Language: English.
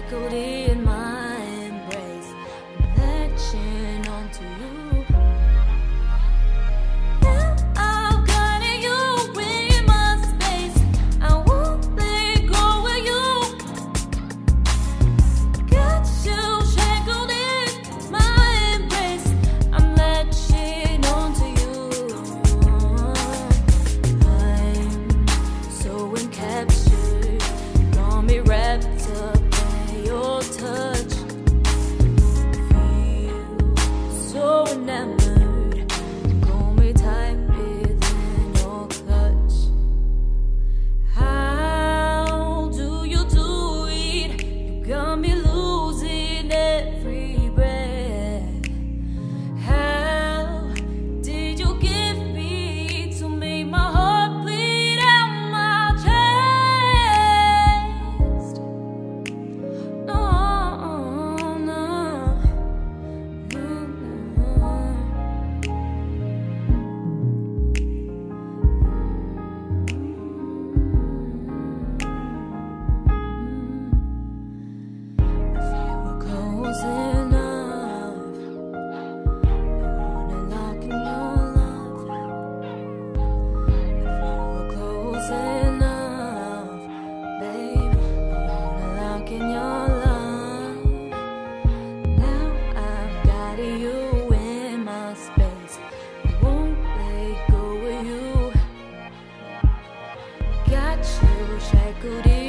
shackled in let